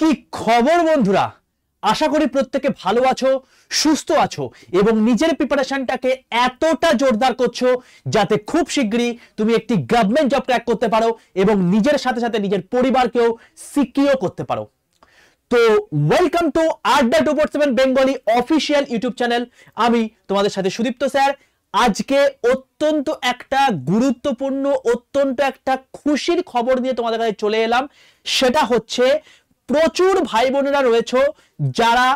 কি খবর বন্ধুরা? আশা করি প্রত্যেকে ভালো আছো, সুস্থ আছো এবং নিজের প্রিপারেশনটাকে এতটা জোরদার করছ যাতে খুব শীঘ্রই তুমি একটি গভর্নমেন্ট জব ক্র্যাক করতে পারো এবং নিজের সাথে সাথে নিজের পরিবারকেও সিকিও করতে পারো। তো welcome to Adda two four seven Bengali official YouTube channel আমি তোমাদের সাথে সুদীপ্ত স্যার। আজকে অত্যন্ত একটা গুরুত্বপূর্ণ, অত্যন্ত একটা খুশির খবর নিয়ে তোমাদের কাছে চলে এলাম। সেটা হচ্ছে প্রচুর ভাই বোনেরা রয়েছে যারা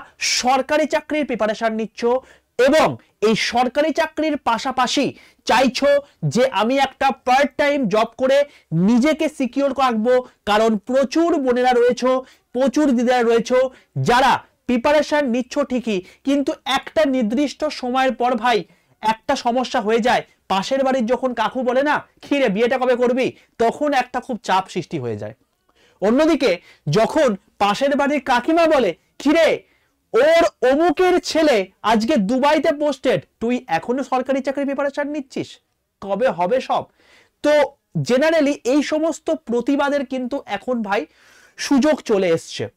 সরকারি চাকরির প্রিপারেশন নিচ্ছ এবং এই সরকারি চাকরির পাশাপাশি চাইছো যে আমি একটা পার্ট টাইম জব করে নিজেকে সিকিওর রাখব। কারণ প্রচুর বোনেরা রয়েছে, প্রচুর দিদারা রয়েছে যারা প্রিপারেশন নিচ্ছ ঠিকই, কিন্তু একটা নির্দিষ্ট সময়ের পর ভাই একটা সমস্যা হয়ে যায়। পাশের বাড়ির যখন কাকু বলে না, খিরে, বিয়েটা কবে করবি? তখন একটা খুব চাপ সৃষ্টি হয়ে যায়। অন্যদিকে যখন পাশের বাড়ির কাকিমা বলে, কিরে, ওর অমুকের ছেলে আজকে দুবাইতে পোস্টেড তুই এখনও সরকারি চাকরি প্রিপারেশন নিচ্ছিস? কবে হবে সব? তো জেনারেলি এই সমস্ত প্রতিবাদের কিন্তু এখন ভাই সুযোগ চলে এসছে।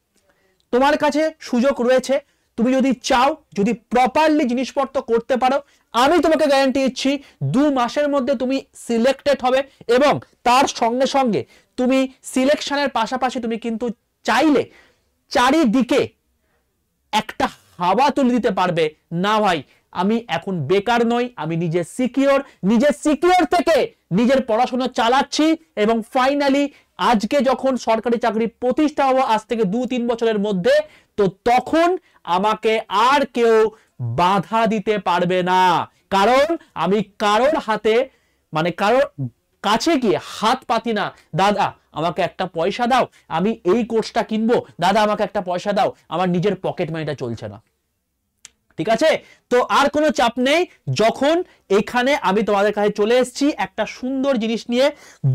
তোমার কাছে সুযোগ রয়েছে তুমি যদি চাও, যদি প্রপারলি জিনিসপত্র করতে পারো, আমি তোমাকে গ্যারান্টি দিচ্ছি, দু মাসের মধ্যে তুমি সিলেক্টেড হবে এবং তার সঙ্গে সঙ্গে তুমি সিলেকশনের পাশাপাশি তুমি কিন্তু চাইলে চারিদিকে একটা হাওয়া তুলে দিতে পারবে। না ভাই, আমি এখন বেকার নই, আমি নিজে সিকিওর নিজের সিকিওর থেকে নিজের পড়াশোনা চালাচ্ছি এবং ফাইনালি আজকে যখন সরকারি চাকরি প্রতিষ্ঠা হব, আজ থেকে দু তিন বছরের মধ্যে তো তখন আমাকে আর কেউ বাধা দিতে পারবে না। কারণ আমি কারোর হাতে মানে কারোর কাছে গিয়ে হাত পাতি না। দাদা, আমাকে একটা পয়সা দাও, আমি এই কোর্সটা কিনবো। দাদা, আমাকে একটা পয়সা দাও, আমার নিজের পকেট মানিটা চলছে না। ঠিক আছে? তো আর কোনো চাপ নেই। যখন এখানে আমি তোমাদের কাছে চলে এসেছি, একটা সুন্দর জিনিস নিয়ে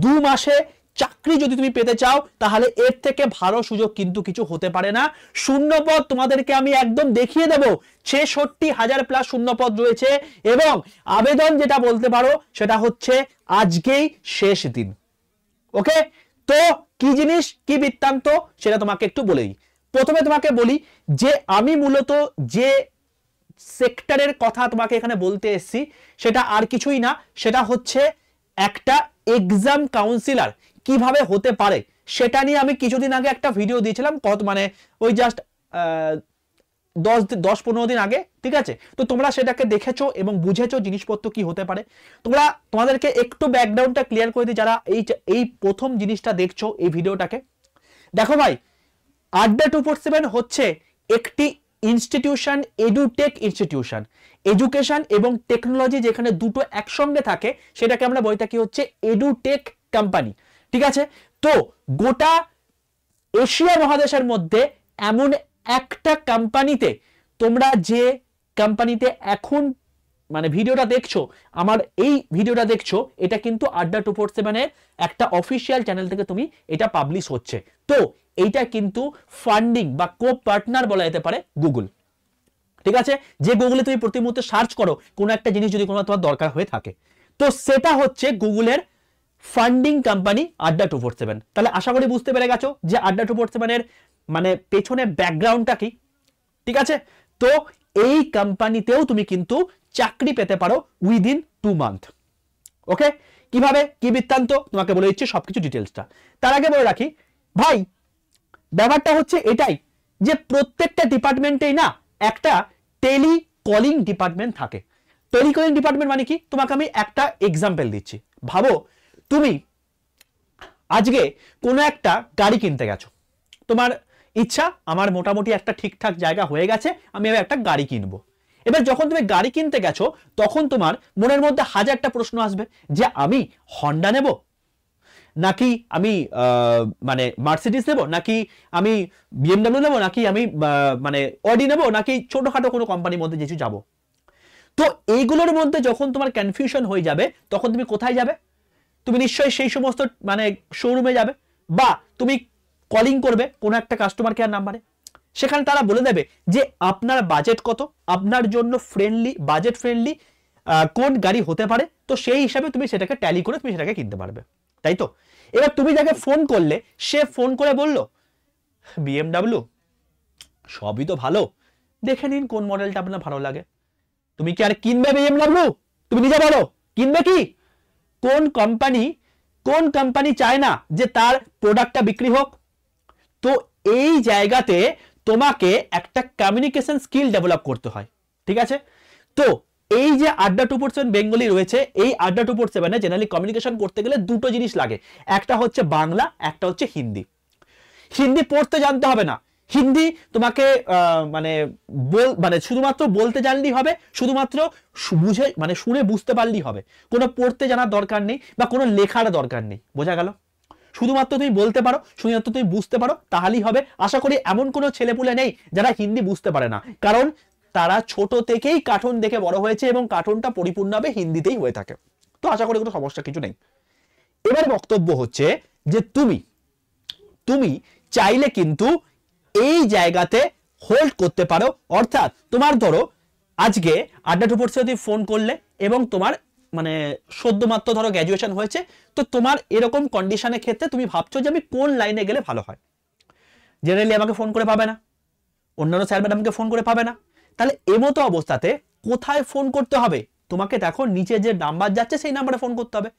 দু মাসে চাকরি যদি তুমি পেতে চাও, তাহলে এর থেকে ভালো সুযোগ কিন্তু কিছু হতে পারে না। শূন্যপদ তোমাদেরকে আমি একদম দেখিয়ে দেব। ছেষট্টি হাজার প্লাস শূন্যপদ রয়েছে এবং আবেদন যেটা বলতে পারো, সেটা হচ্ছে আজকেই শেষ দিন। ওকে? তো কি জিনিস, কি বৃত্তান্ত, সেটা তোমাকে একটু বলে দিই প্রথমে তোমাকে বলি যে আমি মূলত যে সেক্টরের কথা তোমাকে এখানে বলতে এসছি, সেটা আর কিছুই না, সেটা হচ্ছে একটা এক্সাম কাউন্সিলার কীভাবে হতে পারে, সেটা নিয়ে আমি কিছুদিন আগে একটা ভিডিও দিয়েছিলাম কত মানে ওই জাস্ট দশ দশ পনেরো দিন আগে, ঠিক আছে? তো তোমরা সেটাকে দেখেছ এবং বুঝেছ জিনিসপত্র কি হতে পারে। তোমরা, তোমাদেরকে একটু ব্যাকগ্রাউন্ডটা ক্লিয়ার করে দিই, যারা এই এই প্রথম জিনিসটা দেখছ এই ভিডিওটাকে দেখো ভাই আড্ডা টু ফোর সেভেন হচ্ছে একটি ইনস্টিটিউশন এডুটেক ইনস্টিটিউশন এডুকেশন এবং টেকনোলজি যেখানে দুটো একসঙ্গে থাকে, সেটাকে আমরা বলে থাকি হচ্ছে এডুটেক কোম্পানি ঠিক আছে? তো গোটা এশিয়া মহাদেশের মধ্যে এমন একটা কোম্পানিতে তোমরা যে কোম্পানিতে এখন মানে ভিডিওটা দেখছ, আমার এই ভিডিওটা দেখছ, এটা কিন্তু আড্ডা টু ফোর সেভেনের একটা অফিসিয়াল চ্যানেল থেকে তুমি এটা পাবলিশ হচ্ছে। তো এইটা কিন্তু ফান্ডিং বা কো পার্টনার বলা যেতে পারে গুগল ঠিক আছে? যে গুগলে তুমি প্রতি মুহূর্তে সার্চ করো, কোনো একটা জিনিস যদি কোনো তোমার দরকার হয়ে থাকে। তো সেটা হচ্ছে গুগলের funding company Adda two four seven তাহলে আশা করি বুঝতে পেরে গেছো যে আড্ডা টু ফোর সেভেনের মানে পেছনে ব্যাকগ্রাউন্ডটা কি। ঠিক আছে? তো এই কোম্পানিতেও তুমি কিন্তু চাকরি পেতে পারো উইদিন টু মান্থ ওকে কীভাবে? কি বৃত্তান্ত? তোমাকে বলে দিচ্ছি সবকিছু ডিটেলসটা তার আগে বলে রাখি, ভাই, ব্যাপারটা হচ্ছে এটাই যে প্রত্যেকটা ডিপার্টমেন্টেই না একটা টেলি কলিং ডিপার্টমেন্ট থাকে। টেলিকলিং ডিপার্টমেন্ট মানে কি? তোমাকে আমি একটা এক্সাম্পল দিচ্ছি। ভাবো তুমি আজকে কোনো একটা গাড়ি কিনতে গেছো। তোমার ইচ্ছা, আমার মোটামুটি একটা ঠিকঠাক জায়গা হয়ে গেছে, আমি এবার একটা গাড়ি কিনবো। এবার যখন তুমি গাড়ি কিনতে গেছো, তখন তোমার মনের মধ্যে হাজারটা প্রশ্ন আসবে, যে আমি হন্ডা নেব? নাকি আমি মানে মার্সিডিস নেব? নাকি আমি বিএমডাব্লিউ নেব? নাকি আমি মানে অডি নেব? নাকি ছোটোখাটো কোনো কোম্পানির মধ্যে কিছু যাব? তো এইগুলোর মধ্যে যখন তোমার কনফিউশন হয়ে যাবে, তখন তুমি কোথায় যাবে? তুমি নিশ্চয়ই সেই সমস্ত মানে শোরুমে যাবে, বা তুমি কলিং করবে কোনো একটা কাস্টমার কেয়ার নাম্বারে সেখানে তারা বলে দেবে যে, আপনার বাজেট কত? আপনার জন্য ফ্রেন্ডলি বাজেট ফ্রেন্ডলি কোন গাড়ি হতে পারে? তো সেই হিসাবে তুমি সেটাকে ট্যালি করে তুমি সেটাকে কিনতে পারবে। তাই তো? এবার তুমি যাকে ফোন করলে, সে ফোন করে বলল বিএমডাব্লিউ সবই তো ভালো। দেখে নিন কোন মডেলটা আপনার ভালো লাগে। তুমি কি আর কিনবে বিএমডাব্লিউ তুমি নিজে বলো, কিনবে কি? কোন কোম্পানি কোন কোম্পানি চায় না যে তার প্রোডাক্টটা বিক্রি হোক? তো এই জায়গাতে তোমাকে একটা কমিউনিকেশন স্কিল ডেভেলপ করতে হয়, ঠিক আছে? তো এই যে আড্ডা টু ফোর সেভেন বেঙ্গলি রয়েছে, এই আড্ডা টু ফোর সেভেনে জেনারেলি কমিউনিকেশন করতে গেলে দুটো জিনিস লাগে। একটা হচ্ছে বাংলা, একটা হচ্ছে হিন্দি। হিন্দি পড়তে জানতে হবে না। হিন্দি তোমাকে মানে বল মানে শুধুমাত্র বলতে জানলেই হবে, শুধুমাত্র বুঝে মানে শুনে বুঝতে পারলেই হবে। কোনো পড়তে জানার দরকার নেই বা কোনো লেখার দরকার নেই। বোঝা গেল? শুধুমাত্র তুমি বলতে পারো, শুধুমাত্র তুমি বুঝতে পারো, তাহলেই হবে। আশা করি এমন কোনো ছেলেপুলে নেই যারা হিন্দি বুঝতে পারে না। কারণ তারা ছোট থেকেই কার্টুন দেখে বড় হয়েছে এবং কার্টুনটা পরিপূর্ণভাবে হিন্দিতেই হয়ে থাকে। তো আশা করি কোনো সমস্যা কিছু নেই। এবার বক্তব্য হচ্ছে যে তুমি তুমি চাইলে কিন্তু এই জায়গাতে হোল্ড করতে পারো। অর্থাৎ তোমার ধরো, আজকে আড্ডা টু তুমি ফোন করলে এবং তোমার মানে সদ্যমাত্র ধরো গ্র্যাজুয়েশন হয়েছে, তো তোমার এরকম কন্ডিশনের ক্ষেত্রে তুমি ভাবছ যে আমি কোন লাইনে গেলে ভালো হয়। জেনারেলি আমাকে ফোন করে পাবে না। অন্যান্য স্যার ম্যাডামকে ফোন করে পাবে না। তাহলে এমতো অবস্থাতে কোথায় ফোন করতে হবে? তোমাকে দেখো, নিচে যে নাম্বার যাচ্ছে, সেই নাম্বারে ফোন করতে হবে।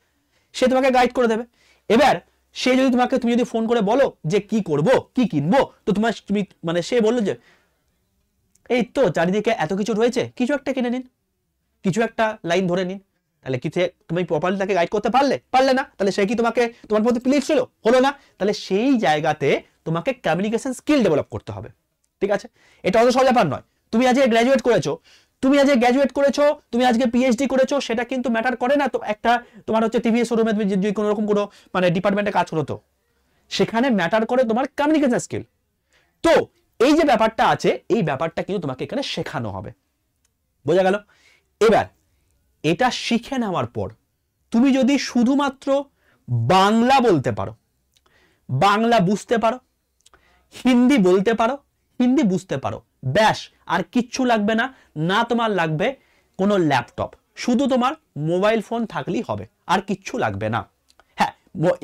সে তোমাকে গাইড করে দেবে। এবার সে যদি তোমাকে, তুমি যদি ফোন করে বলো যে কি করব, কি কিনবো, তো তোমার তুমি মানে সে বলল যে, এই তো চারিদিকে এত কিছু রয়েছে, কিছু একটা কিনে নিন, কিছু একটা লাইন ধরে নিন। তাহলে কি তুমি প্রপারলি তাকে গাইড করতে পারলে? পারলে না, তাহলে সে কি তোমাকে, তোমার প্রতি প্লিজ ছিল হলো না। তাহলে সেই জায়গাতে তোমাকে কমিউনিকেশন স্কিল ডেভেলপ করতে হবে। ঠিক আছে? এটা অত সহজ ব্যাপার নয়। তুমি আজকে গ্র্যাজুয়েট করেছ তুমি আজকে গ্র্যাজুয়েট করেছ, তুমি আজকে পিএইচডি করেছ, সেটা কিন্তু ম্যাটার করে না। তো একটা তোমার হচ্ছে টিভিএস শোরুমে তুমি যদি কোনো রকম কোনো মানে ডিপার্টমেন্টে কাজ করো তো। সেখানে ম্যাটার করে তোমার কমিউনিকেশন স্কিল তো এই যে ব্যাপারটা আছে, এই ব্যাপারটা কিন্তু তোমাকে এখানে শেখানো হবে। বোঝা গেল? এবার, এটা শিখে নেওয়ার পর, তুমি যদি শুধুমাত্র বাংলা বলতে পারো, বাংলা বুঝতে পারো, হিন্দি বলতে পারো, হিন্দি বুঝতে পারো ব্যাস, আর কিচ্ছু লাগবে না না তোমার লাগবে কোনো ল্যাপটপ। শুধু তোমার মোবাইল ফোন থাকলেই হবে, আর কিচ্ছু লাগবে না। হ্যাঁ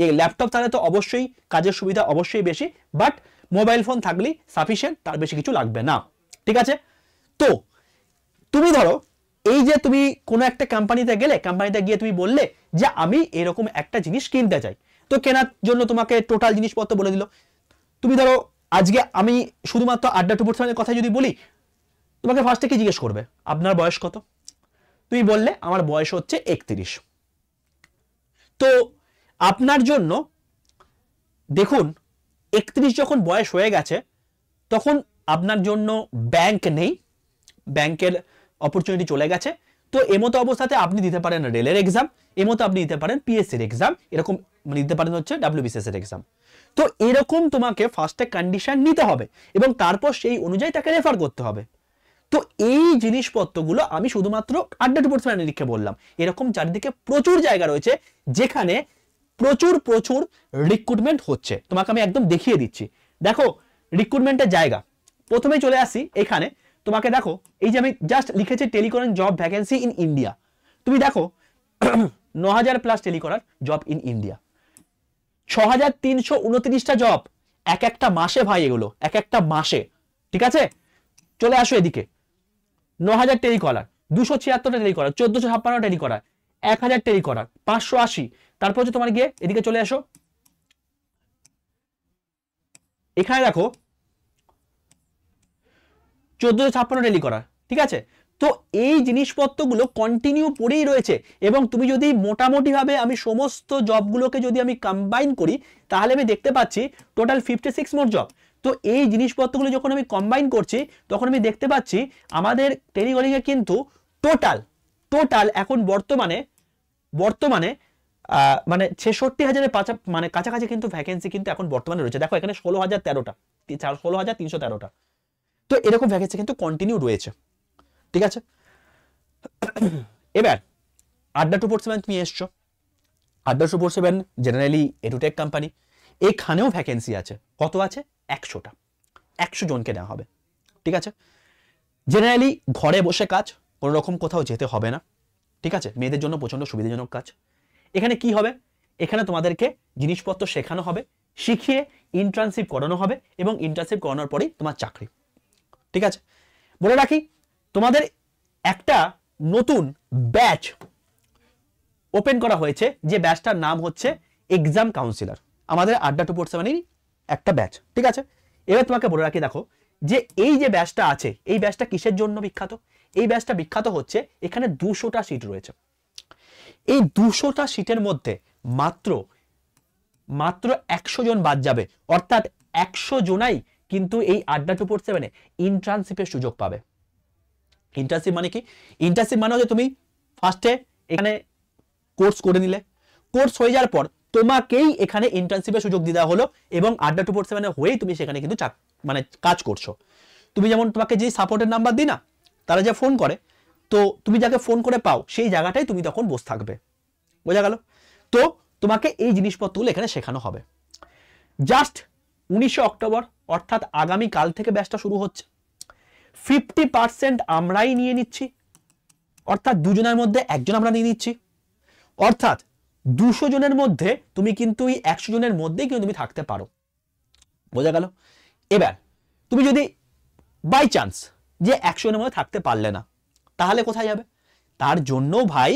এই ল্যাপটপ তাহলে তো অবশ্যই কাজের সুবিধা অবশ্যই বেশি, বাট মোবাইল ফোন থাকলেই সাফিসিয়েন্ট তার বেশি কিছু লাগবে না। ঠিক আছে? তো, তুমি ধরো, এই যে তুমি কোনো একটা কোম্পানিতে গেলে কোম্পানিতে গিয়ে তুমি বললে যে, আমি এরকম একটা জিনিস কিনতে চাই। তো কেনার জন্য তোমাকে টোটাল জিনিসপত্র বলে দিল। তুমি ধরো আজকে আমি শুধুমাত্র আড্ডা টু সেভেনের কথা যদি বলি, তোমাকে ফার্স্টে কি জিজ্ঞেস করবে? আপনার বয়স কত? তুমি বললে আমার বয়স হচ্ছে একত্রিশ। তো আপনার জন্য দেখুন, একত্রিশ যখন বয়স হয়ে গেছে, তখন আপনার জন্য ব্যাংক নেই ব্যাংকের অপরচুনিটি চলে গেছে। তো এমতো অবস্থাতে আপনি দিতে পারেন রেলের এক্সাম এমতো আপনি দিতে পারেন পিএসসির এক্সাম এরকম মানে দিতে পারেন হচ্ছে ডাব্লিউবিসিএস এর এক্সাম তো এরকম তোমাকে ফার্স্টে কন্ডিশন নিতে হবে এবং তারপর সেই অনুযায়ী তাকে রেফার করতে হবে। তো এই জিনিসপত্রগুলো আমি শুধুমাত্র আড্ডা টু পার্সেন্ট নিরীক্ষে বললাম। এরকম চারিদিকে প্রচুর জায়গা রয়েছে যেখানে প্রচুর প্রচুর রিক্রুটমেন্ট হচ্ছে। তোমাকে আমি একদম দেখিয়ে দিচ্ছি। দেখো রিক্রুটমেন্টের জায়গা। প্রথমে চলে আসি এখানে। তোমাকে দেখো, এই যে আমি জাস্ট লিখেছি telecalling job vacancy in India তুমি দেখো ন হাজার plus telecaller job in India ছ হাজার তিনশো জব এক একটা মাসে ভাই এগুলো, এক একটা মাসে। ঠিক আছে? চলে আসো এদিকে। ন হাজার টেলিকলার দুশো ছিয়াত্তরটা টেলিকলার চোদ্দশো ছাপ্পান্ন টেলিকলার এক হাজার টেলিকলার পাঁচশো আশি। তারপর হচ্ছে তোমার গিয়ে এদিকে চলে আসো। এখানে দেখো, চোদ্দশো ছাপ্পান্ন টেলিকলার ঠিক আছে? তো এই জিনিসপত্রগুলো কন্টিনিউ পড়েই রয়েছে এবং তুমি যদি মোটামুটিভাবে আমি সমস্ত জবগুলোকে যদি আমি কম্বাইন করি, তাহলে আমি দেখতে পাচ্ছি টোটাল ফিফটি সিক্স মোট জব তো এই জিনিসপত্রগুলো যখন আমি কম্বাইন করছি, তখন আমি দেখতে পাচ্ছি আমাদের টেলিকলিংয়ে কিন্তু টোটাল টোটাল এখন বর্তমানে বর্তমানে মানে ছেষট্টি হাজারের পাচা মানে কাছাকাছি কিন্তু ভ্যাকেন্সি কিন্তু এখন বর্তমানে রয়েছে। দেখো এখানে ষোলো হাজার তেরোটা ষোলো হাজার তিনশো তেরোটা। তো এরকম ভ্যাকেন্সি কিন্তু কন্টিনিউ রয়েছে। ঠিক আছে? এবার, আড্ডা টু ফোর তুমি এসছো। Adda two four seven generally edutech company এখানেও ভ্যাকেন্সি আছে। কত আছে? একশোটা। একশো জনকে নেওয়া হবে। ঠিক আছে? জেনারেলি ঘরে বসে কাজ কোনো রকম কোথাও যেতে হবে না। ঠিক আছে? মেয়েদের জন্য প্রচণ্ড সুবিধাজনক কাজ। এখানে কি হবে? এখানে তোমাদেরকে জিনিসপত্র শেখানো হবে, শিখিয়ে ইন্টার্নশিপ করানো হবে এবং ইন্টার্নশিপ করানোর পরেই তোমার চাকরি। ঠিক আছে? বলে রাখি তোমাদের একটা নতুন ব্যাচ ওপেন করা হয়েছে, যে ব্যাচটার নাম হচ্ছে এক্সাম কাউন্সিলর। আমাদের আড্ডা টু সেভেনেরই একটা ব্যাচ, ঠিক আছে? এবার তোমাকে বলে রাখি, দেখো, যে এই যে ব্যাচটা আছে, এই ব্যাচটা কিসের জন্য বিখ্যাত? এই ব্যাচটা বিখ্যাত হচ্ছে, এখানে দুশোটা সিট রয়েছে। এই দুশোটা সিটের মধ্যে মাত্র মাত্র একশো জন বাদ যাবে। অর্থাৎ একশো জনাই কিন্তু এই আড্ডা টু সেভেনে ইন্টার্নশিপের সুযোগ পাবে। ইন্টার্নশিপ মানে কি? ইন্টার্নশিপ মানে হচ্ছে তুমি ফার্স্টে এখানে কোর্স করে নিলে। কোর্স হয়ে যাওয়ার পর তোমাকেই এখানে ইন্টার্নশিপের সুযোগ দিয়ে দেওয়া হলো এবং আড্ডা টু ফোর সেভেনে হয়েই তুমি সেখানে কিন্তু মানে কাজ করছ। তুমি যেমন তোমাকে যে সাপোর্টের নাম্বার দিই না, তারা যা ফোন করে, তো তুমি যাকে ফোন করে পাও, সেই জায়গাটাই তুমি তখন বসে থাকবে। বোঝা গেল? তো তোমাকে এই জিনিসপত্রগুলো এখানে শেখানো হবে। জাস্ট উনিশে অক্টোবর, অর্থাৎ আগামী কাল থেকে ব্যাচটা শুরু হচ্ছে। ফিফটি পার্সেন্ট আমরাই নিয়ে নিচ্ছি। অর্থাৎ দুজনের মধ্যে একজন আমরা নিয়ে নিচ্ছি। অর্থাৎ দুশো জনের মধ্যে তুমি কিন্তু এই একশো জনের মধ্যেই কিন্তু তুমি থাকতে পারো। বোঝা গেল? এবার তুমি যদি বাই চান্স যে একশো জনের মধ্যে থাকতে পারলে না, তাহলে কোথায় যাবে? তার জন্য ভাই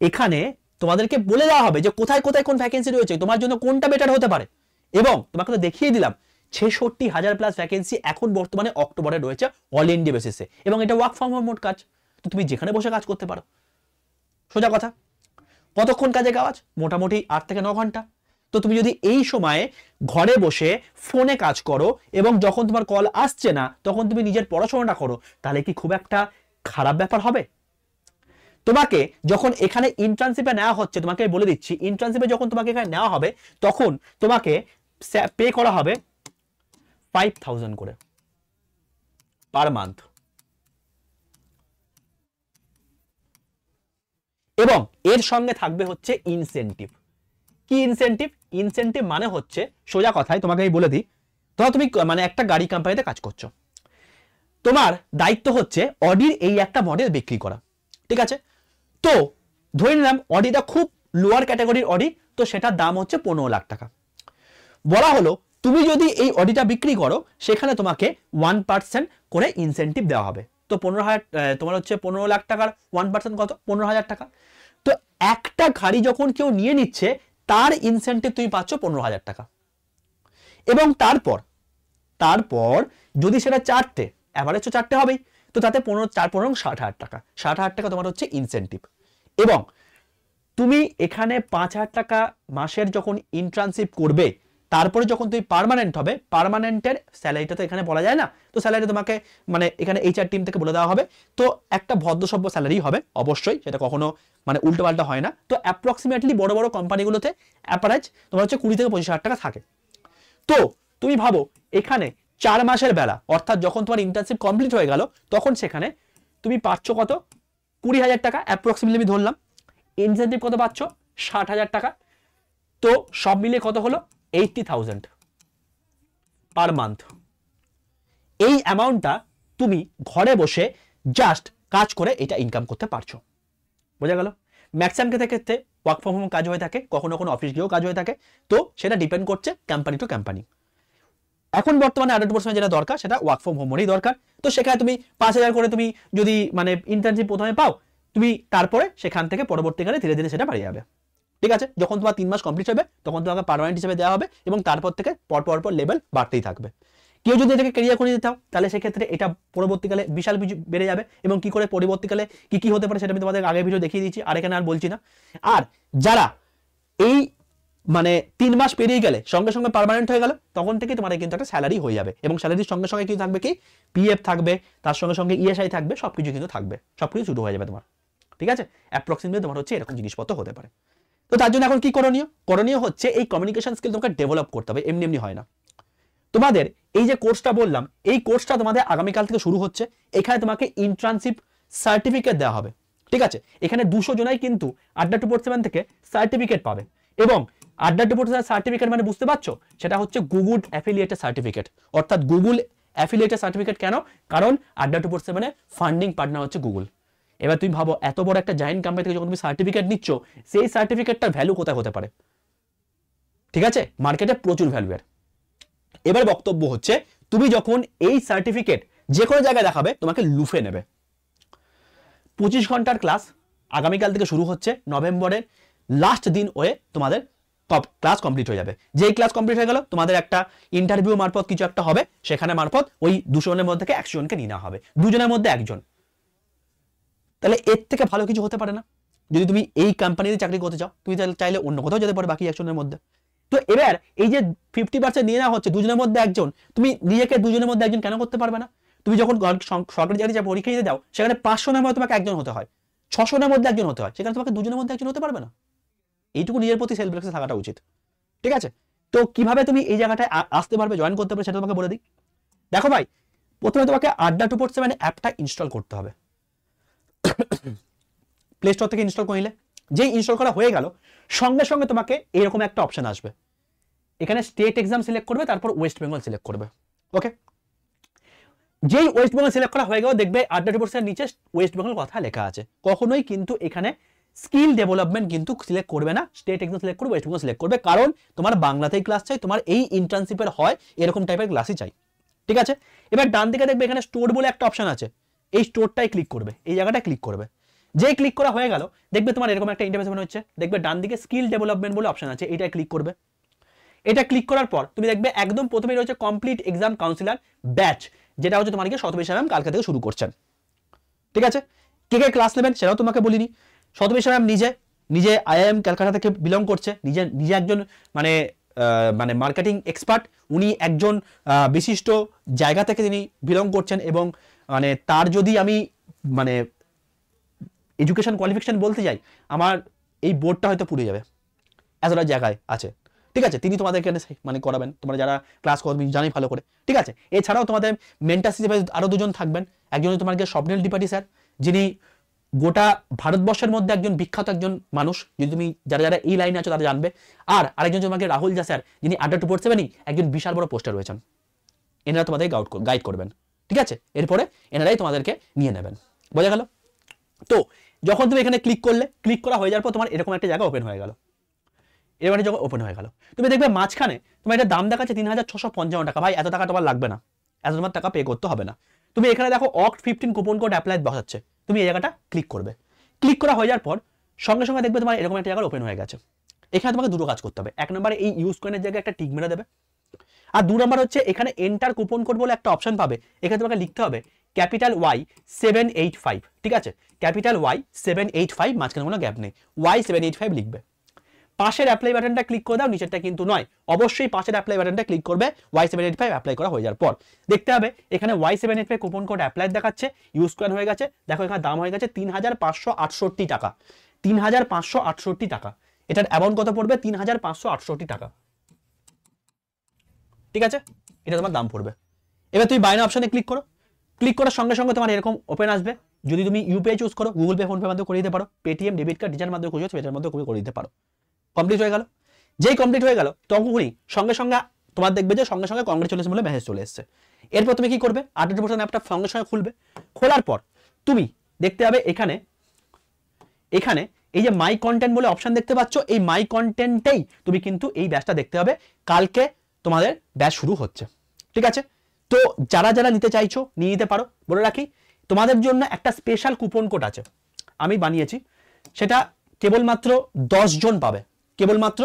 এখানে তোমাদেরকে বলে দেওয়া হবে যে কোথায় কোথায় কোন ভ্যাকেন্সি রয়েছে, তোমার জন্য কোনটা বেটার হতে পারে। এবং তোমাকে তো দেখিয়ে দিলাম ছেষট্টি হাজার প্লাস ভ্যাকেন্সি এখন বর্তমানে অক্টোবরে রয়েছে অল ইন্ডিয়া বেসিসে এবং এটা ওয়ার্ক ফ্রম হোম মোট কাজ। তো তুমি যেখানে বসে কাজ করতে পারো। সোজা কথা। কতক্ষণ কাজে কাজ? মোটামুটি আট থেকে ন ঘণ্টা। তো তুমি যদি এই সময়ে ঘরে বসে ফোনে কাজ করো এবং যখন তোমার কল আসছে না, তখন তুমি নিজের পড়াশোনাটা করো, তাহলে কি খুব একটা খারাপ ব্যাপার হবে? তোমাকে যখন এখানে ইন্টার্নশিপে নেওয়া হচ্ছে, তোমাকে বলে দিচ্ছি ইন্টার্নশিপে যখন তোমাকে এখানে নেওয়া হবে, তখন তোমাকে পে করা হবে ফাইভ থাউজেন্ড করে পার মান্থ এবং এর সঙ্গে থাকবে হচ্ছে ইনসেন্টিভ কি ইনসেন্টিভ ইনসেন্টিভ মানে হচ্ছে, সোজা কথায় তোমাকে আমি বলে দিই, ধরো তুমি মানে একটা গাড়ি কোম্পানিতে কাজ করছ। তোমার দায়িত্ব হচ্ছে অডির এই একটা মডেল বিক্রি করা, ঠিক আছে? তো ধরে নিলাম অডিটা খুব লোয়ার ক্যাটাগরির অডি তো সেটার দাম হচ্ছে পনেরো লাখ টাকা। বলা হলো তুমি যদি এই অডিটা বিক্রি করো, সেখানে তোমাকে ওয়ান পার্সেন্ট করে ইনসেন্টিভ দেওয়া হবে। তো পনেরো হাজার তোমার হচ্ছে পনেরো লাখ টাকার ওয়ান পার্সেন্ট কত? পনেরো হাজার টাকা। তো একটা গাড়ি যখন কেউ নিয়ে নিচ্ছে, তার ইনসেন্টিভ তুমি পাচ্ছ পনেরো হাজার টাকা। এবং তারপর তারপর যদি সেটা চারটে অ্যাভারেজ তো চারটে হবেই, তো তাতে পনেরো চার পনেরো ষাট হাজার টাকা। ষাট হাজার টাকা তোমার হচ্ছে ইনসেন্টিভ এবং তুমি এখানে পাঁচ হাজার টাকা মাসের যখন ইন্টার্নশিপ করবে তারপরে যখন তুমি পার্মানেন্ট হবে পার্মানেন্টের স্যালারিটা তো এখানে বলা যায় না, তো স্যালারি তোমাকে মানে এখানে এইচআর টিম থেকে বলে দেওয়া হবে। তো একটা ভদ্রসভ্য স্যালারি হবে, অবশ্যই, সেটা কখনো মানে উল্টোপাল্টা হয় না। তো অ্যাপ্রক্সিমেটলি বড় বড় কোম্পানিগুলোতে অ্যাপারাজ তোমার হচ্ছে কুড়ি থেকে পঁচিশ হাজার টাকা থাকে। তো তুমি ভাবো, এখানে চার মাসের বেলা, অর্থাৎ যখন তোমার ইন্টার্নশিপ কমপ্লিট হয়ে গেল, তখন সেখানে তুমি পাচ্ছ কত? কুড়ি হাজার টাকা অ্যাপ্রক্সিমেটলি আমি ধরলাম। ইনসেন্টিভ কত পাচ্ছ? ষাট হাজার টাকা। তো সব মিলিয়ে কত হলো? এইটটি থাউজেন্ড পার মান্থ এই অ্যামাউন্টটা তুমি ঘরে বসে জাস্ট কাজ করে এটা ইনকাম করতে পারছ। বোঝা গেল? ম্যাক্সিমাম ক্ষেত্রে ওয়ার্ক ফ্রম হোম কাজ হয়ে থাকে, কখনো কখনো অফিস গিয়েও কাজ হয়ে থাকে, তো সেটা ডিপেন্ড করছে কোম্পানি টু কোম্পানি এখন বর্তমানে আঠারো পার্সেন্ট যেটা দরকার, সেটা ওয়ার্ক ফ্রম হোমেরই দরকার। তো সেখানে তুমি পাঁচ হাজার করে তুমি যদি মানে ইন্টার্নশিপ প্রথমে পাও, তুমি তারপরে সেখান থেকে পরবর্তীকালে ধীরে ধীরে সেটা বাড়িয়ে যাবে। ঠিক আছে? যখন তোমার তিন মাস কমপ্লিট হবে, তখন তোমাকে পারমানেন্ট হিসেবে দেওয়া হবে এবং তারপর থেকে পর পর লেভেল বাড়তেই থাকবে। কেউ যদি এটাকে ক্যারিয়ার করে দিতে তাহলে সেক্ষেত্রে এটা পরবর্তীকালে বিশাল বেড়ে যাবে এবং কি করে পরবর্তীকালে কি কি হতে পারে সেটা আমি তোমাদের আগের ভিডিও দেখিয়ে দিয়েছি, আর এখানে আর বলছি না। আর যারা এই মানে তিন মাস পেরিয়ে গেলে সঙ্গে সঙ্গে পার্মানেন্ট হয়ে গেল, তখন থেকে তোমার কিন্তু একটা স্যালারি হয়ে যাবে এবং স্যালারির সঙ্গে সঙ্গে কি থাকবে কি? পিএফ থাকবে, তার সঙ্গে সঙ্গে ইএসআই থাকবে, সবকিছু কিন্তু থাকবে, সবকিছু শুরু হয়ে যাবে তোমার। ঠিক আছে? অ্যাপ্রক্সিমেটলি তোমার হচ্ছে এরকম জিনিসপত্র হতে পারে। তো তার জন্য এখন কি করণীয়? করণীয় হচ্ছে এই কমিউনিকেশন স্কিল তোমাকে ডেভেলপ করতে হবে। এমনি এমনি হয় না। তোমাদের এই যে কোর্সটা বললাম, এই কোর্সটা তোমাদের আগামীকাল থেকে শুরু হচ্ছে। এখানে তোমাকে ইন্টার্নশিপ সার্টিফিকেট দেওয়া হবে। ঠিক আছে? এখানে দুশো জনাই কিন্তু আড্ডা টু সেভেন থেকে সার্টিফিকেট পাবে। এবং আড্ডা টু সার্টিফিকেট মানে বুঝতে পারছ? সেটা হচ্ছে গুগল অ্যাফিলিয়েটেড সার্টিফিকেট অর্থাৎ গুগল অ্যাফিলিয়েটেড সার্টিফিকেট কেন? কারণ আড্ডা টু সেভেনে ফান্ডিং পার্টনার হচ্ছে গুগল এবার তুমি ভাবো, এত বড় একটা জায়েন্ট কোম্পানি থেকে যখন তুমি সার্টিফিকেট নিচ্ছ, সেই সার্টিফিকেটটার ভ্যালু কোথায় হতে পারে? ঠিক আছে? মার্কেটে প্রচুর ভ্যালু এর। এবার বক্তব্য হচ্ছে, তুমি যখন এই সার্টিফিকেট যে কোনো জায়গায় দেখাবে, তোমাকে লুফে নেবে। পঁচিশ ঘণ্টার ক্লাস আগামীকাল থেকে শুরু হচ্ছে, নভেম্বরের লাস্ট দিন ওয়ে তোমাদের ক্লাস কমপ্লিট হয়ে যাবে। যেই ক্লাস কমপ্লিট হয়ে গেল, তোমাদের একটা ইন্টারভিউ মারফত কিছু একটা হবে, সেখানে মারফত ওই দুশো জনের মধ্যে একশো জনকে নিয়ে নেওয়া হবে। দুজনের মধ্যে একজন। তাহলে এর থেকে ভালো কিছু হতে পারে না। যদি তুমি এই কোম্পানিতে চাকরি করতে চাও, তুমি তাহলে চাইলে অন্য কোথাও যেতে পারো বাকি একজনের মধ্যে। তো এবার এই যে ফিফটি পার্সেন্ট নিয়ে নেওয়া হচ্ছে, দুজনের মধ্যে একজন, তুমি নিজেকে দুজনের মধ্যে একজন কেন করতে পারবে না? তুমি যখন সরকারি চাকরি যা পরীক্ষা দিতে যাও, সেখানে পাঁচশো মধ্যে তোমাকে একজন হতে হয়, ছশো জনের মধ্যে একজন হতে হয়, সেখানে তোমাকে দুজনের মধ্যে একজন হতে পারবে না। এইটুকু নিজের প্রতি সেলফ রেসপেক্ট থাকাটা উচিত। ঠিক আছে? তো কীভাবে তুমি এই জায়গাটায় আসতে পারবে জয়েন করতে পারবে, সেটা তোমাকে বলে দিই। দেখো ভাই, প্রথমে তোমাকে আড্ডা টু ফোর সেভেন অ্যাপটা ইনস্টল করতে হবে। প্লে স্টোর থেকে ইনস্টল করলে যেই ইনস্টল করা হয়ে গেল, সঙ্গে সঙ্গে তোমাকে এরকম একটা অপশন আসবে। এখানে স্টেট এক্সাম সিলেক্ট করবে, তারপর ওয়েস্ট বেঙ্গল সিলেক্ট করবে। ওকে যেই ওয়েস্ট বেঙ্গল সিলেক্ট করা হয়ে গেল, দেখবে আড্ডা রিপোর্টসের নিচে ওয়েস্ট বেঙ্গল কথা লেখা আছে। কখনোই কিন্তু এখানে স্কিল ডেভেলপমেন্ট কিন্তু সিলেক্ট করবে না। স্টেট এক্সাম সিলেক্ট করবে ওয়েস্ট বেঙ্গল সিলেক্ট করবে। কারণ তোমার বাংলাতেই ক্লাস চাই, তোমার এই ইন্টার্নশিপের হয়, এরকম টাইপের ক্লাসই চাই। ঠিক আছে? এবার ডান দিকে দেখবে এখানে স্টোর বলে একটা অপশন আছে। এই স্টোরটাই ক্লিক করবে, এই জায়গাটায় ক্লিক করবে। যেই ক্লিক করা হয়ে গেল, দেখবে তোমার এরকম একটা ইন্টারভেস মনে হচ্ছে। দেখবে ডান দিকে স্কিল ডেভেলপমেন্ট বলে অপশন আছে এটা ক্লিক করবে। এটা ক্লিক করার পর তুমি দেখবে একদম প্রথমেই রয়েছে কমপ্লিট এক্সাম কাউন্সিলার ব্যাচ যেটা হচ্ছে তোমাকে শতবিশ ম্যাম কালকে থেকে শুরু করছেন। ঠিক আছে? কে কে ক্লাস নেবেন সেটাও তোমাকে বলিনি। শতবিশ ম্যাম নিজে নিজে আইআইএম ক্যালকাটা থেকে বিলং করছে, নিজে নিজে একজন মানে মানে মার্কেটিং এক্সপার্ট উনি একজন বিশিষ্ট জায়গা থেকে তিনি বিলং করছেন এবং মানে তার যদি আমি মানে এডুকেশন কোয়ালিফিকেশন বলতে যাই আমার এই বোর্ডটা হয়তো পুড়ে যাবে। এতটা জায়গায় আছে। ঠিক আছে, তিনি তোমাদের এখানে মানে করাবেন। তোমরা যারা ক্লাস করবে জানি ভালো করে। ঠিক আছে, এছাড়াও তোমাদের মেন্টাস হিসেবে আরও দুজন থাকবেন। একজন তোমাকে স্বপ্নিল ত্রিপাঠী স্যার, যিনি গোটা ভারতবর্ষের মধ্যে একজন বিখ্যাত একজন মানুষ। যদি তুমি, যারা যারা এই লাইনে আছো, তারা জানবে। আর আরেকজন তোমাকে রাহুল যা স্যার, যিনি আড্ডা টু পারেনি একজন বিশাল বড় পোস্টার রয়েছেন। এনারা তোমাদের গাইড করবেন। ঠিক আছে? এরপরে এনারাই তোমাদেরকে নিয়ে নেবেন। বোঝা গেল? তো যখন তুমি এখানে ক্লিক করলে ক্লিক করা হয়ে যাওয়ার পর তোমার এরকম একটা জায়গা ওপেন হয়ে গেল। এবারে যখন ওপেন হয়ে গেল। তুমি দেখবে মাঝখানে তোমার এটা দাম দেখাচ্ছে তিন হাজার ছশো পঞ্চান্ন টাকা। ভাই, এত টাকা তোমার লাগবে না। এত তোমার টাকা পে করতে হবে না। তুমি এখানে দেখো অক্ট ফিফটিন কুপন কোড অ্যাপ্লাই বসাচ্ছে। তুমি এই জায়গাটা ক্লিক করবে। ক্লিক করা হয়ে যাওয়ার পর সঙ্গে সঙ্গে দেখবে তোমার এরকম একটা জায়গা ওপেন হয়ে গেছে। এখানে তোমাকে দুটো কাজ করতে হবে। এক নম্বরে এই ইউজ কয়েনের জায়গায় একটা টিক মেরে দেবে। আর দু নম্বর হচ্ছে এখানে এন্টার কুপন কোড বলে একটা অপশন পাবে। এখানে তোমাকে লিখতে হবে capital Y seven eight five ঠিক আছে? Capital Y seven eight five মাঝখানে কোনো গ্যাপ নেই। ওয়াই সেভেন এইট ফাইভ লিখবে। পাশের অ্যাপ্লাই বাটনটা ক্লিক করে দাও, নিচেরটা কিন্তু নয়। অবশ্যই পাশের অ্যাপ্লাই বাটনটা ক্লিক করবে Y seven eight five apply করা হয়ে যাওয়ার পর। দেখতে হবে, এখানে Y seven eight five coupon code apply দেখাচ্ছে ইউজ কয়েন হয়ে গেছে, দেখো এখানে দাম হয়ে গেছে তিন হাজার পাঁচশো আটষট্টি টাকা। তিন হাজার পাঁচশো আটষট্টি টাকা। এটার অ্যামাউন্ট কত পড়বে? তিন হাজার পাঁচশো আটষট্টি টাকা। ঠিক আছে? এটা তোমার দাম পড়বে। এবার তুমি বাইনা অপশনে ক্লিক করো। ক্লিক করার সঙ্গে সঙ্গে তোমার এরকম ওপেন আসবে। যদি তুমি ইউপিআই চুজ করো গুগল পে ফোনপে মাধ্যমে করে দিতে পারো। পেটিএম ডেবিট কার্ড ডিজার মাধ্যমে খুঁজো সেটার মধ্যে করে দিতে পারো। কমপ্লিট হয়ে গেল। যেই কমপ্লিট হয়ে গেল তখনই সঙ্গে সঙ্গে তোমার দেখবে যে সঙ্গে সঙ্গে কংগ্রেচুলেশন বলে মেসেজ চলে এসছে। এরপর তুমি কি করবে? আটটি পার্সেন্ট অ্যাপটা সঙ্গে সঙ্গে খুলবে। খোলার পর তুমি দেখতে হবে এখানে এখানে এই যে মাই কন্টেন্ট বলে অপশন দেখতে পাচ্ছ, এই মাই কন্টেন্টেই তুমি কিন্তু এই ব্যাচটা দেখতে হবে কালকে তোমাদের ব্যাচ শুরু হচ্ছে। ঠিক আছে? তো যারা যারা নিতে চাইছো, নিয়ে নিতে পারো। বলে রাখি, তোমাদের জন্য একটা স্পেশাল কুপন কোড আছে। আমি বানিয়েছি। সেটা কেবলমাত্র জন পাবে। কেবলমাত্র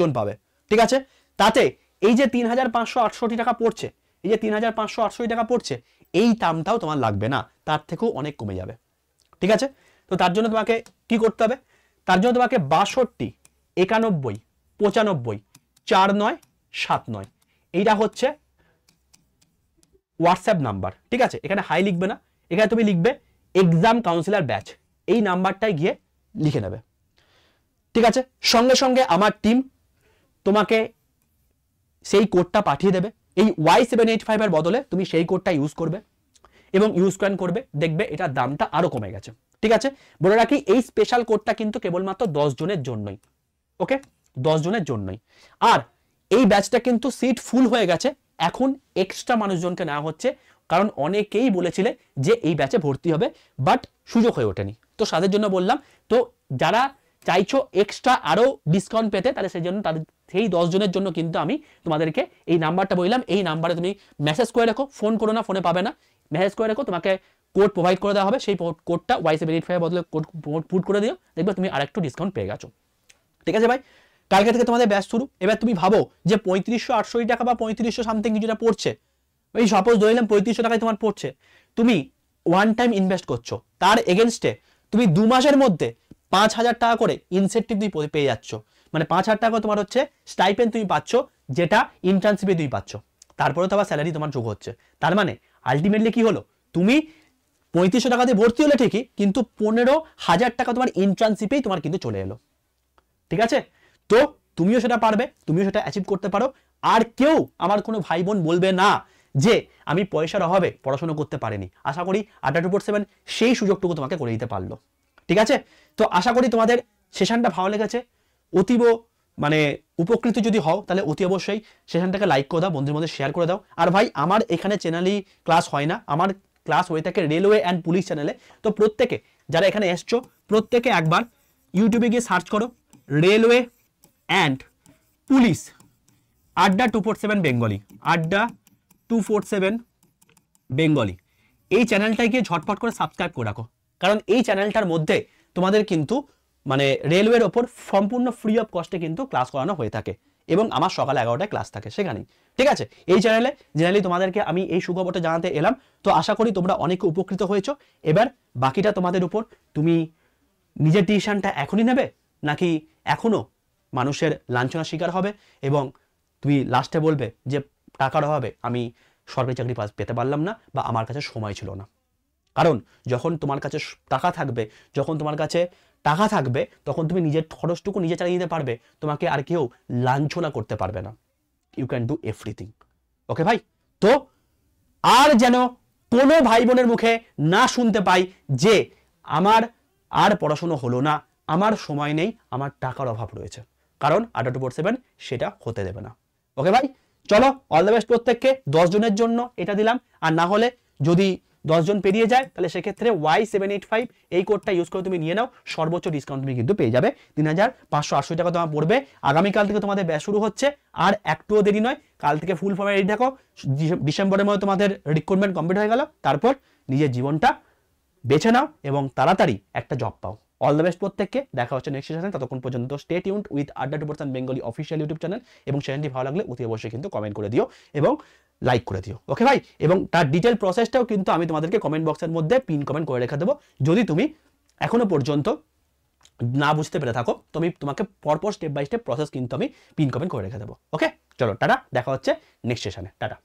জন পাবে। ঠিক আছে? তাতে এই যে তিন হাজার পাঁচশো আটষট্টি টাকা পড়ছে, এই যে তিন হাজার পাঁচশো আটষট্টি টাকা পড়ছে, এই দামটাও তোমার লাগবে না। তার থেকেও অনেক কমে যাবে। ঠিক আছে? তো তার জন্য তোমাকে কি করতে হবে? তার জন্য তোমাকে বাষট্টি, একানব্বই, পঁচানব্বই, চার নয় সাত নয়। এইটা হচ্ছে হোয়াটসঅ্যাপ নাম্বার ঠিক আছে? এখানে হাই লিখবে না। এখানে তুমি লিখবে এক্সাম কাউন্সিলর ব্যাচ এই নাম্বারটাই গিয়ে লিখে নেবে। ঠিক আছে? সঙ্গে সঙ্গে আমার টিম তোমাকে সেই কোডটা পাঠিয়ে দেবে। এই ওয়াই সেভেন এইট ফাইভের বদলে তুমি সেই কোডটা ইউজ করবে এবং ইউজ কয়েন করবে। দেখবে এটার দামটা আরও কমে গেছে। ঠিক আছে? বলে রাখি, এই স্পেশাল কোডটা কিন্তু কেবলমাত্র দশ জনের জন্যই। ওকে দশ জনের জন্যই। আর এই ব্যাচটা কিন্তু সিট ফুল হয়ে গেছে। এখন এক্সট্রা মানুষজনকে নেওয়া হচ্ছে। কারণ অনেকেই বলেছিলে যে এই ব্যাচে ভর্তি হবে বাট সুযোগ হয়ে ওঠেনি। তো তাদের জন্য বললাম, তো যারা চাইছো এক্সট্রা আরও ডিসকাউন্ট পেতে, তাহলে সেই জন্য তাদের, সেই দশ জনের জন্য কিন্তু আমি তোমাদেরকে এই নাম্বারটা বললাম। এই নাম্বারে তুমি মেসেজ করে রাখো ফোন করো না ফোনে পাবে না। মেসেজ করে রাখো, তোমাকে কোড প্রোভাইড করে দেওয়া হবে। সেই কোডটা ওয়াই সেভেন এইট ফাইভ বদলে কোড পুট করে দিও। দেখবে তুমি আরেকটু ডিসকাউন্ট পেয়ে গেছো। ঠিক আছে ভাই? কালকে থেকে তোমাদের ব্যাচ শুরু। এবার তুমি ভাবো যে পঁয়ত্রিশশো আটষট্টি টাকা বা পঁয়ত্রিশশো সামথিং কিছুটা পড়ছে। ওই সাপোজ ধরলাম পঁয়ত্রিশশো টাকায় তোমার পড়ছে। তুমি ওয়ান টাইম ইনভেস্ট করছ। তার এগেনস্টে তুমি দু মাসের মধ্যে পাঁচ হাজার টাকা করে ইনসেন্টিভ তুমি পেয়ে যাচ্ছ। মানে পাঁচ হাজার টাকা তোমার হচ্ছে স্টাইপেন তুমি পাচ্ছ, যেটা ইন্টার্নশিপে তুমি পাচ্ছ। তারপরে তো আবার স্যালারি তোমার যোগ হচ্ছে। তার মানে আলটিমেটলি কি হলো? তুমি পঁয়ত্রিশশো টাকা দিয়ে ভর্তি হলে ঠিকই, কিন্তু পনেরো হাজার টাকা তোমার ইন্টার্নশিপেই তোমার কিন্তু চলে এলো। ঠিক আছে? তো তুমিও সেটা পারবে, তুমিও সেটা অ্যাচিভ করতে পারো। আর কেউ আমার কোনো ভাই বোন বলবে না যে আমি পয়সার অভাবে পড়াশোনা করতে পারিনি। আশা করি আড্ডা টু সেভেন সেই সুযোগটুকু তোমাকে করে দিতে পারল। ঠিক আছে? তো আশা করি তোমাদের সেশনটা ভালো লেগেছে। অতীব মানে উপকৃত যদি হও, তাহলে অতি অবশ্যই সেশনটাকে লাইক করে দাও বন্ধুর মধ্যে শেয়ার করে দাও। আর ভাই, আমার এখানে চ্যানেলই ক্লাস হয় না। আমার ক্লাস হয়ে থাকে রেলওয়ে অ্যান্ড পুলিশ চ্যানেলে তো প্রত্যেকে যারা এখানে এসছো, প্রত্যেকে একবার ইউটিউবে গিয়ে সার্চ করো railway and police Adda two four seven Bengali Adda two four seven Bengali এই চ্যানেলটাকে ঝটপট করে সাবস্ক্রাইব করে রাখো। কারণ এই চ্যানেলটার মধ্যে তোমাদের কিন্তু মানে রেলওয়ের ওপর সম্পূর্ণ ফ্রি অফ কস্টে কিন্তু ক্লাস করানো হয়ে থাকে। এবং আমার সকাল এগারোটায় ক্লাস থাকে সেখানেই। ঠিক আছে? এই চ্যানেলে জেনারেলি তোমাদেরকে আমি এই সুখবরটা জানাতে এলাম। তো আশা করি তোমরা অনেক উপকৃত হয়েছো। এবার বাকিটা তোমাদের উপর, তুমি নিজের ডিসিশনটা এখনই নেবে? নাকি এখনও মানুষের লাঞ্ছনার শিকার হবে এবং তুমি লাস্টে বলবে যে টাকার অভাবে আমি সরকারি চাকরি পাস পেতে পারলাম না বা আমার কাছে সময় ছিল না। কারণ যখন তোমার কাছে টাকা থাকবে, যখন তোমার কাছে টাকা থাকবে, তখন তুমি নিজের খরচটুকু নিজে চালিয়ে দিতে পারবে, তোমাকে আর কেউ লাঞ্ছনা করতে পারবে না। You can do everything okay ভাই? তো আর যেন কোনো ভাই বোনের মুখে না শুনতে পাই যে আমার আর পড়াশুনো হলো না, আমার সময় নেই, আমার টাকার অভাব রয়েছে। কারণ আড্ডা টু সেভেন সেটা হতে দেবে না। ওকে ভাই? চলো অল দ্য বেস্ট প্রত্যেককে। জনের জন্য এটা দিলাম। আর না হলে যদি দশজন পেরিয়ে যায়, তাহলে সেক্ষেত্রে ওয়াই সেভেন এইট ফাইভ এই কোডটা ইউজ করে তুমি নিয়ে নাও। সর্বোচ্চ ডিসকাউন্ট তুমি কিন্তু পেয়ে যাবে। তিন হাজার পাঁচশো আটশো টাকা তোমার পড়বে। আগামীকাল থেকে তোমাদের ব্যাচ শুরু হচ্ছে। আর একটুও দেরি নয়। কাল থেকে ফুল ফর্মে রেডি থাকো। ডিসে- ডিসেম্বরের মধ্যে তোমাদের রিক্রুটমেন্ট কমপ্লিট হয়ে গেল। তারপর নিজের জীবনটা বেছে নাও এবং তাড়াতাড়ি একটা জব পাও। অল দ্য বেস্ট প্রত্যেককে। দেখা হচ্ছে নেক্সট সেশনে ততক্ষণ পর্যন্ত stay tuned with Adda two percent Bengali official YouTube channel এবং চ্যানেলটি ভালো লাগলে অতি অবশ্যই কিন্তু কমেন্ট করে দিও এবং লাইক করে দিও। ওকে ভাই? এবং তার ডিটেল প্রসেসটাও কিন্তু আমি তোমাদেরকে কমেন্ট বক্সের মধ্যে পিন কমেন্ট করে রেখে দেবো। যদি তুমি এখনও পর্যন্ত না বুঝতে পেরে থাকো, তুমি তোমাকে পরপর স্টেপ বাই স্টেপ প্রসেস কিন্তু আমি পিন কমেন্ট করে রেখে দেবো। ওকে চলো, টাটা। দেখা হচ্ছে নেক্সট সেশনে টাটা।